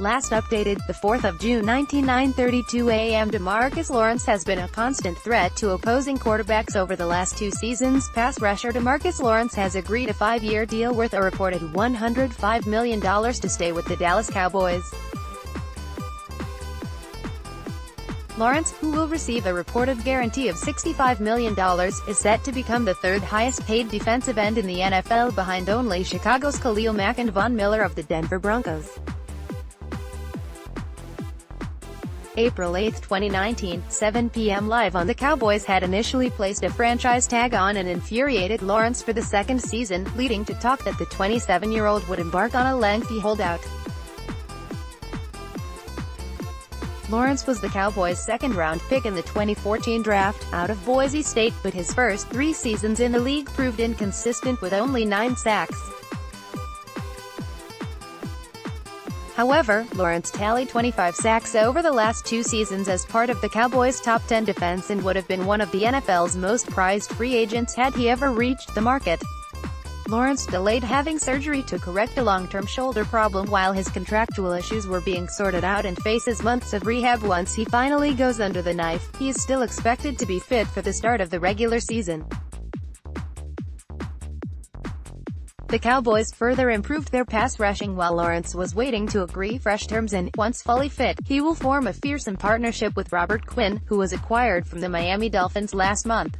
Last updated, the 4th of June 1932 a.m. DeMarcus Lawrence has been a constant threat to opposing quarterbacks over the last two seasons. Pass rusher DeMarcus Lawrence has agreed a five-year deal worth a reported $105 million to stay with the Dallas Cowboys. Lawrence, who will receive a reported guarantee of $65 million, is set to become the third highest-paid defensive end in the NFL behind only Chicago's Khalil Mack and Von Miller of the Denver Broncos. April 8, 2019, 7 p.m. live on the Cowboys had initially placed a franchise tag on and infuriated Lawrence for the second season, leading to talk that the 27-year-old would embark on a lengthy holdout. Lawrence was the Cowboys' second-round pick in the 2014 draft, out of Boise State, but his first three seasons in the league proved inconsistent with only nine sacks. However, Lawrence tallied 25 sacks over the last two seasons as part of the Cowboys' top 10 defense and would have been one of the NFL's most prized free agents had he ever reached the market. Lawrence delayed having surgery to correct a long-term shoulder problem while his contractual issues were being sorted out and faces months of rehab once he finally goes under the knife. He is still expected to be fit for the start of the regular season. The Cowboys further improved their pass rushing while Lawrence was waiting to agree fresh terms and, once fully fit, he will form a fearsome partnership with Robert Quinn, who was acquired from the Miami Dolphins last month.